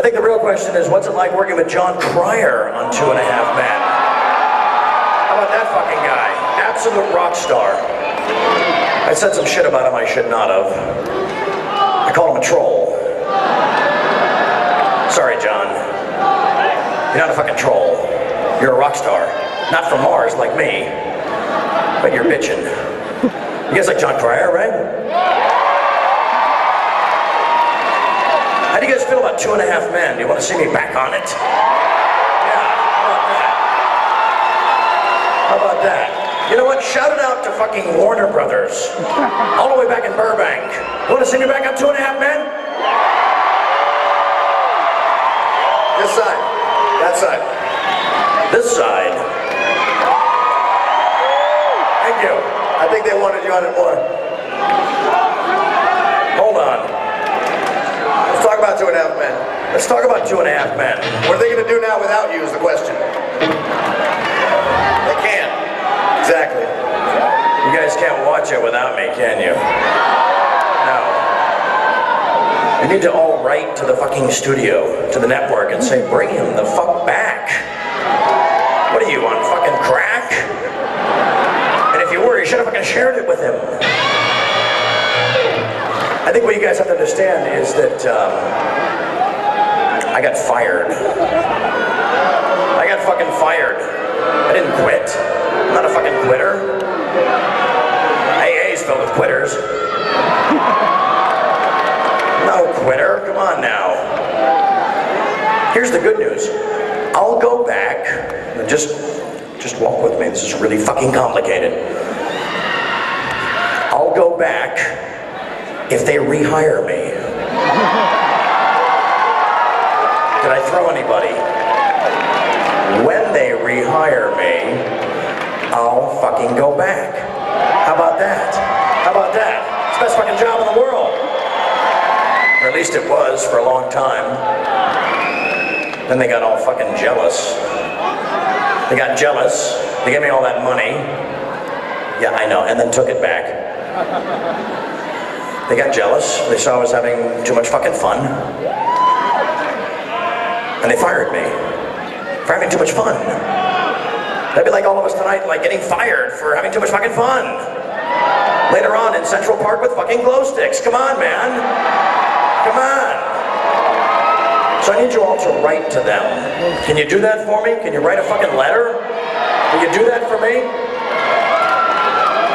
I think the real question is, what's it like working with Jon Cryer on Two and a Half Men? How about that fucking guy? Absolute rock star. I said some shit about him I should not have. I called him a troll. Sorry, Jon. You're not a fucking troll. You're a rock star. Not from Mars like me. But you're bitching. You guys like Jon Cryer, right? How do you guys feel about Two and a Half Men? Do you want to see me back on it? Yeah, how about that? How about that? You know what? Shout it out to fucking Warner Brothers. All the way back in Burbank. Want to see me back on Two and a Half Men? This side. That side. This side. Thank you. I think they wanted you on it more. Hold on. Let's talk about two and a half men. Let's talk about two and a half men. What are they going to do now without you is the question. They can't. Exactly. You guys can't watch it without me, can you? No. You need to all write to the fucking studio, to the network, and say, bring him the fuck back. What are you, on fucking crack? And if you were, you should have fucking shared it with him. I think what you guys have to understand is that um, I got fired. I got fucking fired. I didn't quit. I'm not a fucking quitter. AA's filled with quitters. No quitter. Come on now. Here's the good news. I'll go back. and Just, just walk with me. This is really fucking complicated. I'll go back if they rehire me. Did I throw anybody? When they rehire me, I'll fucking go back. How about that? How about that? It's the best fucking job in the world. Or at least it was for a long time. Then they got all fucking jealous. They got jealous. They gave me all that money. Yeah, I know, and then took it back. They got jealous. They saw I was having too much fucking fun. And they fired me for having too much fun. That'd be like all of us tonight, like getting fired for having too much fucking fun. Later on in Central Park with fucking glow sticks. Come on, man. Come on. So I need you all to write to them. Can you do that for me? Can you write a fucking letter? Will you do that for me?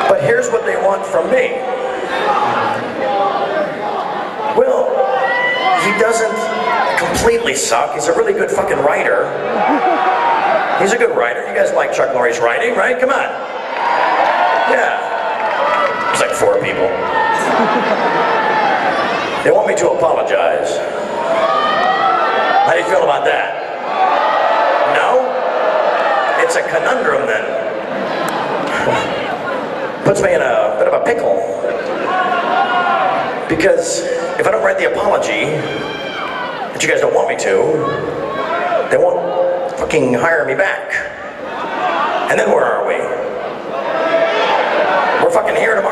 But here's what they want from me. Well, he doesn't completely suck. He's a really good fucking writer. He's a good writer. You guys like Chuck Lorre's writing, right? Come on. Yeah. It's like four people. They want me to apologize. How do you feel about that? No? It's a conundrum then. Puts me in a bit of a pickle. Because if I don't write the apology, that you guys don't want me to, they won't fucking hire me back. And then where are we? We're fucking here.